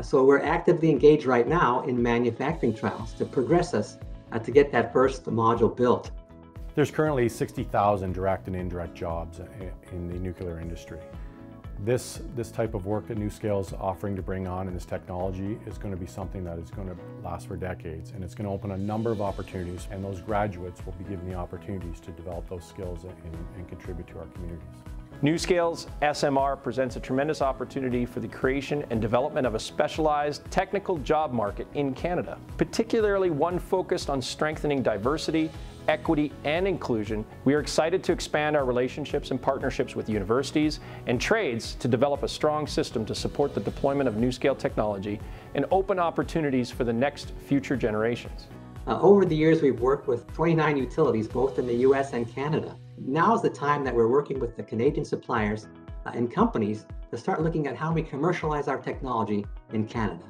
So we're actively engaged right now in manufacturing trials to progress us uh, to get that first module built. There's currently 60,000 direct and indirect jobs in the nuclear industry. This, this type of work that NuScale is offering to bring on in this technology is going to be something that is going to last for decades and it's going to open a number of opportunities and those graduates will be given the opportunities to develop those skills and, and contribute to our communities. NuScale's SMR presents a tremendous opportunity for the creation and development of a specialized technical job market in Canada, particularly one focused on strengthening diversity, equity, and inclusion. We are excited to expand our relationships and partnerships with universities and trades to develop a strong system to support the deployment of NuScale technology and open opportunities for the next future generations. Uh, over the years, we've worked with 29 utilities, both in the US and Canada. Now is the time that we're working with the Canadian suppliers uh, and companies to start looking at how we commercialize our technology in Canada.